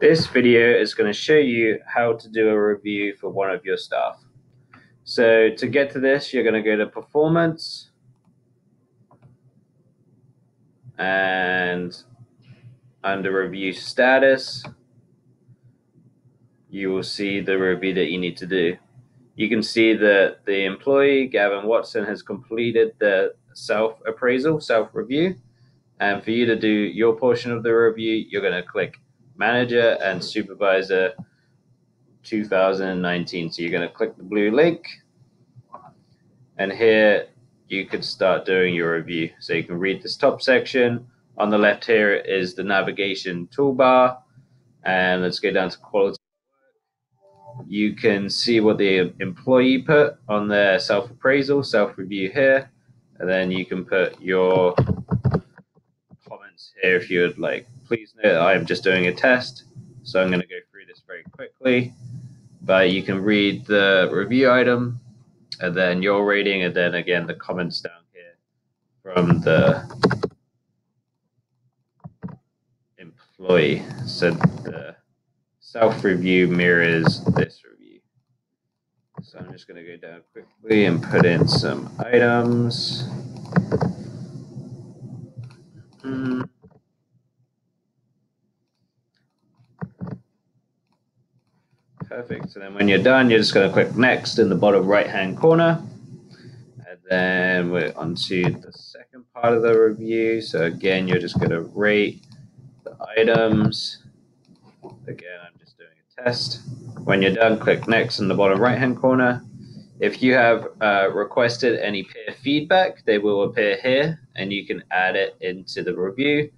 This video is going to show you how to do a review for one of your staff. So to get to this, you're going to go to Performance and under Review Status, you will see the review that you need to do. You can see that the employee, Gavin Watson, has completed the self-appraisal, self-review. And for you to do your portion of the review, you're going to click Manager and Supervisor 2019. So you're going to click the blue link. And here you could start doing your review. So you can read this top section. On the left here is the navigation toolbar. And let's go down to quality you can see what the employee put on their self appraisal, self review here, and then you can put your comments here if you would like. Please note I am just doing a test, so I'm going to go through this very quickly. But you can read the review item, and then your rating, and then again the comments down here from the employee. So the self-review mirrors this review. So I'm just going to go down quickly and put in some items. Perfect. So then when you're done, you're just going to click next in the bottom right hand corner. And then we're on to the second part of the review. So again, you're just going to rate the items. Again, I'm just doing a test. When you're done, click next in the bottom right hand corner. If you have uh, requested any peer feedback, they will appear here and you can add it into the review.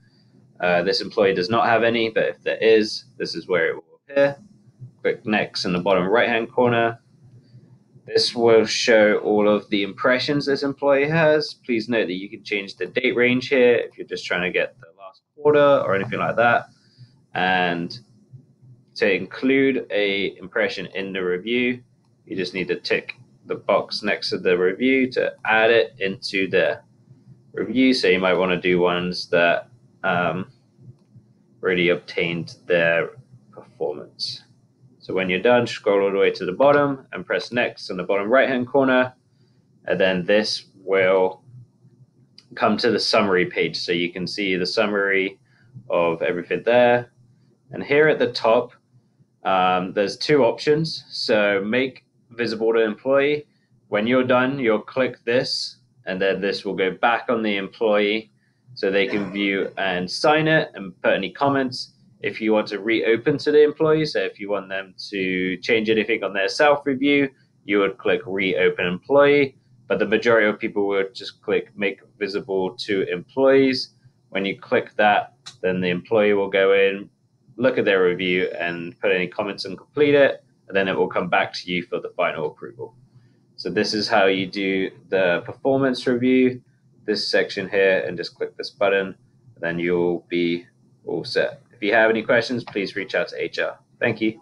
Uh, this employee does not have any, but if there is, this is where it will appear. Click next in the bottom right hand corner. This will show all of the impressions this employee has. Please note that you can change the date range here if you're just trying to get the last quarter or anything like that. And to include a impression in the review, you just need to tick the box next to the review to add it into the review. So you might want to do ones that um, really obtained their performance. So when you're done, scroll all the way to the bottom and press next in the bottom right hand corner. And then this will come to the summary page. So you can see the summary of everything there. And here at the top, um, there's two options. So make visible to employee. When you're done, you'll click this, and then this will go back on the employee so they can view and sign it and put any comments. If you want to reopen to the employee, so if you want them to change anything on their self review, you would click reopen employee. But the majority of people would just click make visible to employees. When you click that, then the employee will go in, look at their review, and put any comments and complete it and then it will come back to you for the final approval. So this is how you do the performance review, this section here, and just click this button, then you'll be all set. If you have any questions, please reach out to HR. Thank you.